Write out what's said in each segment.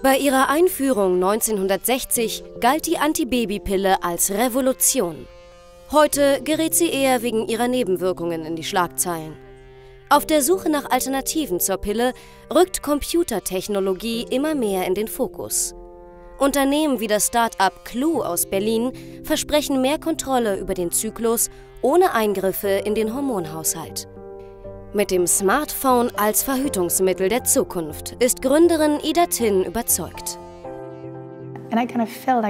Bei ihrer Einführung 1960 galt die Antibabypille als Revolution. Heute gerät sie eher wegen ihrer Nebenwirkungen in die Schlagzeilen. Auf der Suche nach Alternativen zur Pille rückt Computertechnologie immer mehr in den Fokus. Unternehmen wie das Start-up Clue aus Berlin versprechen mehr Kontrolle über den Zyklus ohne Eingriffe in den Hormonhaushalt. Mit dem Smartphone als Verhütungsmittel der Zukunft ist Gründerin Ida Tin überzeugt.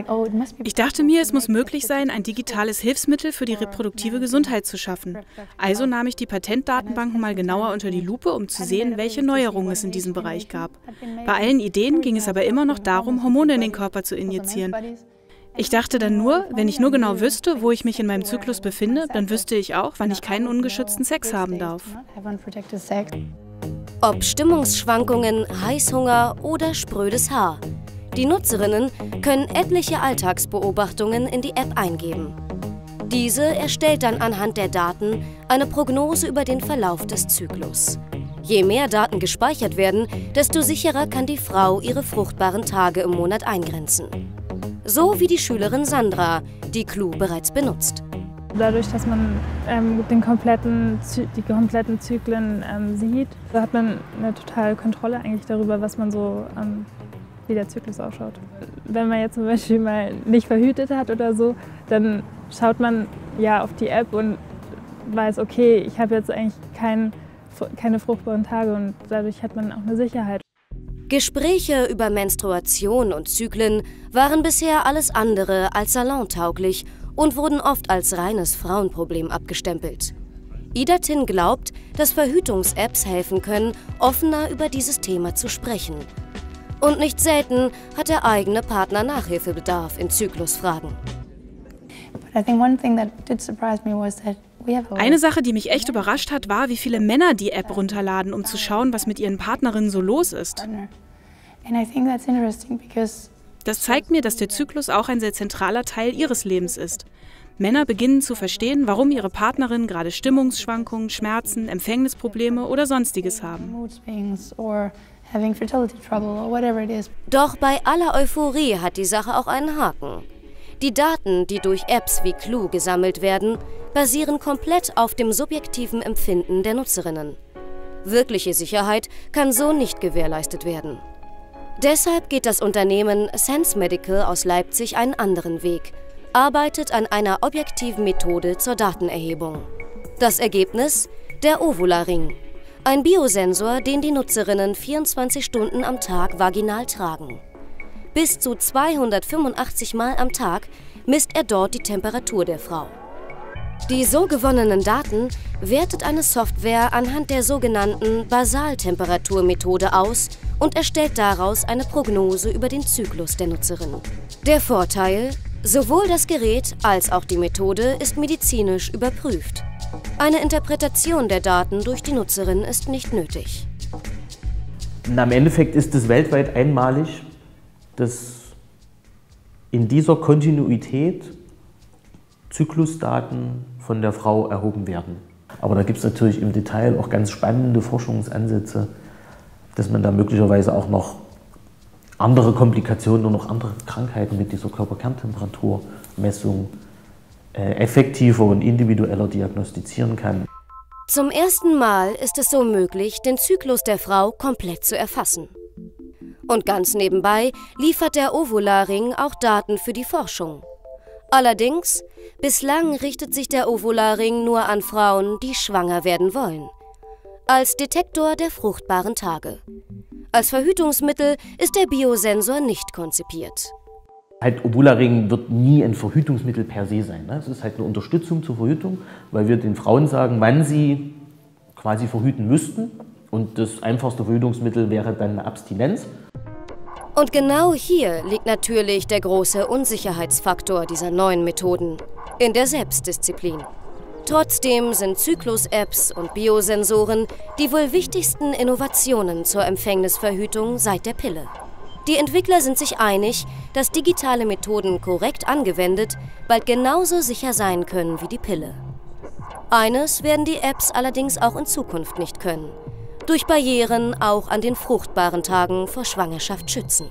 Oh, ich dachte mir, es muss möglich sein, ein digitales Hilfsmittel für die reproduktive Gesundheit zu schaffen. Also nahm ich die Patentdatenbanken mal genauer unter die Lupe, um zu sehen, welche Neuerungen es in diesem Bereich gab. Bei allen Ideen ging es aber immer noch darum, Hormone in den Körper zu injizieren. Ich dachte dann nur, wenn ich nur genau wüsste, wo ich mich in meinem Zyklus befinde, dann wüsste ich auch, wann ich keinen ungeschützten Sex haben darf. Ob Stimmungsschwankungen, Heißhunger oder sprödes Haar. Die Nutzerinnen können etliche Alltagsbeobachtungen in die App eingeben. Diese erstellt dann anhand der Daten eine Prognose über den Verlauf des Zyklus. Je mehr Daten gespeichert werden, desto sicherer kann die Frau ihre fruchtbaren Tage im Monat eingrenzen. So wie die Schülerin Sandra, die Clue bereits benutzt. Dadurch, dass man ähm, den kompletten, die kompletten Zyklen ähm, sieht, hat man eine totale Kontrolle eigentlich darüber, was man so ähm, wie der Zyklus ausschaut. Wenn man jetzt zum Beispiel mal nicht verhütet hat oder so, dann schaut man ja auf die App und weiß, okay, ich habe jetzt eigentlich kein, keine fruchtbaren Tage und dadurch hat man auch eine Sicherheit. Gespräche über Menstruation und Zyklen waren bisher alles andere als salontauglich und wurden oft als reines Frauenproblem abgestempelt. Ida Tin glaubt, dass Verhütungs-Apps helfen können, offener über dieses Thema zu sprechen und nicht selten hat der eigene Partner Nachhilfebedarf in Zyklusfragen. Eine Sache, die mich echt überrascht hat, war, wie viele Männer die App runterladen, um zu schauen, was mit ihren Partnerinnen so los ist. Das zeigt mir, dass der Zyklus auch ein sehr zentraler Teil ihres Lebens ist. Männer beginnen zu verstehen, warum ihre Partnerinnen gerade Stimmungsschwankungen, Schmerzen, Empfängnisprobleme oder sonstiges haben. Doch bei aller Euphorie hat die Sache auch einen Haken. Die Daten, die durch Apps wie Clue gesammelt werden, basieren komplett auf dem subjektiven Empfinden der Nutzerinnen. Wirkliche Sicherheit kann so nicht gewährleistet werden. Deshalb geht das Unternehmen Sense Medical aus Leipzig einen anderen Weg, arbeitet an einer objektiven Methode zur Datenerhebung. Das Ergebnis? Der Ovula-Ring, ein Biosensor, den die Nutzerinnen 24 Stunden am Tag vaginal tragen. Bis zu 285 Mal am Tag misst er dort die Temperatur der Frau. Die so gewonnenen Daten wertet eine Software anhand der sogenannten Basaltemperaturmethode aus und erstellt daraus eine Prognose über den Zyklus der Nutzerin. Der Vorteil? Sowohl das Gerät als auch die Methode ist medizinisch überprüft. Eine Interpretation der Daten durch die Nutzerin ist nicht nötig. Und am Endeffekt ist es weltweit einmalig, dass in dieser Kontinuität Zyklusdaten von der Frau erhoben werden. Aber da gibt es natürlich im Detail auch ganz spannende Forschungsansätze, dass man da möglicherweise auch noch andere Komplikationen und noch andere Krankheiten mit dieser Körperkerntemperaturmessung äh, effektiver und individueller diagnostizieren kann. Zum ersten Mal ist es so möglich, den Zyklus der Frau komplett zu erfassen. Und ganz nebenbei liefert der Ovularing auch Daten für die Forschung. Allerdings, bislang richtet sich der Ovularing nur an Frauen, die schwanger werden wollen. Als Detektor der fruchtbaren Tage. Als Verhütungsmittel ist der Biosensor nicht konzipiert. Halt, Ovularing wird nie ein Verhütungsmittel per se sein. Ne? Es ist halt eine Unterstützung zur Verhütung, weil wir den Frauen sagen, wann sie quasi verhüten müssten. Und das einfachste Verhütungsmittel wäre dann eine Abstinenz. Und genau hier liegt natürlich der große Unsicherheitsfaktor dieser neuen Methoden, in der Selbstdisziplin. Trotzdem sind Zyklus-Apps und Biosensoren die wohl wichtigsten Innovationen zur Empfängnisverhütung seit der Pille. Die Entwickler sind sich einig, dass digitale Methoden korrekt angewendet bald genauso sicher sein können wie die Pille. Eines werden die Apps allerdings auch in Zukunft nicht können. Durch Barrieren auch an den fruchtbaren Tagen vor Schwangerschaft schützen.